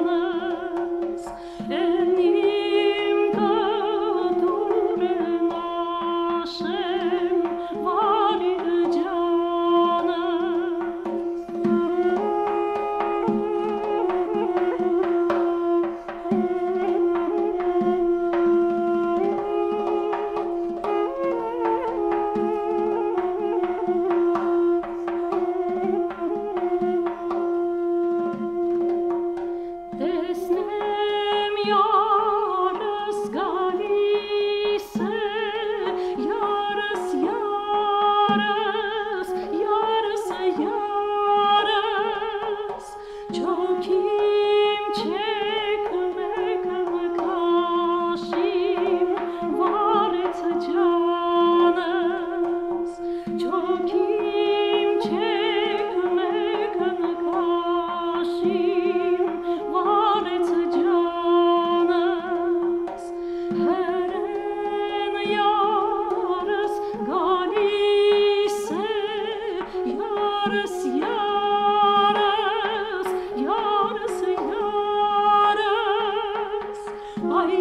Janes, enim she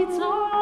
It's all.